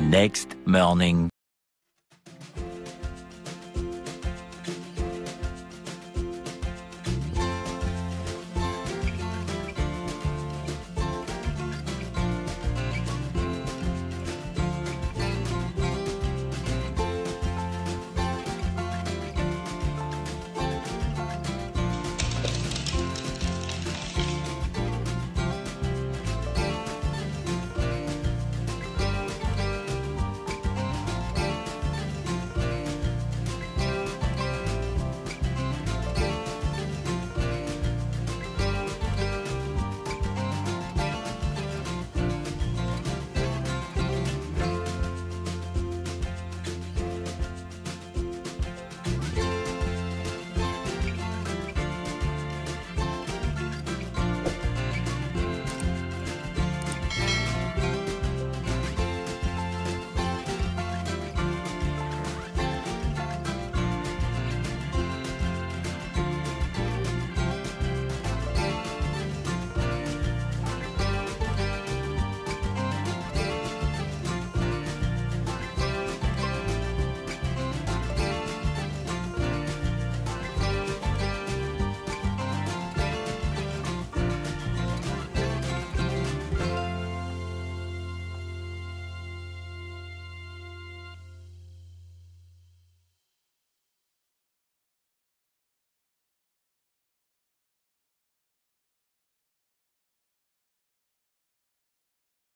next morning.